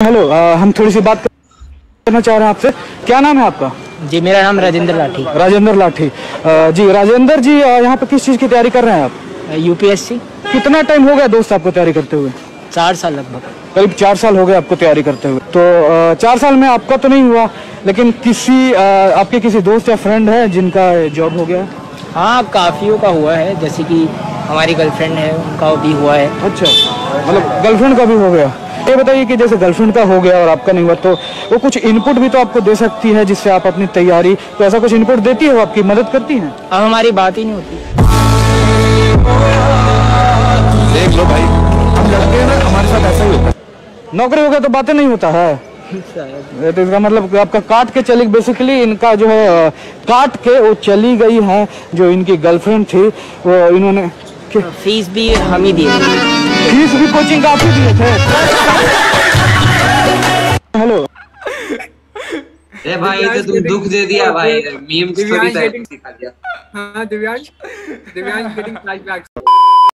Hello हम थोड़ी सी बात करना चाह रहे हैं आपसे। क्या नाम है आपका? जी मेरा नाम राजेंद्र लाठी। राजेंद्र लाठी। जी राजेंद्र जी यहाँ पे किस चीज़ की तैयारी कर रहे हैं आप? यूपीएससी कितना टाइम हो गया दोस्त आपको तैयारी करते हुए? चार साल लगभग। करीब चार साल हो गए आपको तैयारी करते हुए। तो चार साल में आपका तो नहीं हुआ लेकिन किसी आपके किसी दोस्त या फ्रेंड है जिनका जॉब हो गया? हाँ काफ़ियों का हुआ है जैसे कि हमारी गर्लफ्रेंड है उनका भी हुआ है। अच्छा मतलब गर्लफ्रेंड का भी हो गया। ये बताइए कि जैसे गर्लफ्रेंड का हो गया और आपका नहीं हुआ तो वो कुछ इनपुट भी तो आपको दे सकती है जिससे आप अपनी तैयारी तो ऐसा कुछ इनपुट देती है वो आपकी मदद करती है? अब हमारी बात ही नहीं होती। देख लो भाई हम लड़के ना हमारे साथ ऐसा ही होता है। नौकरी हो गया तो बातें नहीं होता है? तो इसका मतलब आपका काट के चली बेसिकली इनका जो है काट के वो चली गई है जो इनकी गर्लफ्रेंड थी वो इन्होंने फ़ीस भी हम ही दिए फ़ीस भी कोचिंग का आप ही दिए थे। हेलो। ए भाई तो तुम दुख दे दिया भाई। मीम स्टोरी दिव्यांश टाइप सिखा दिया। हाँ दिव्यांश। Divyansh getting flashbacks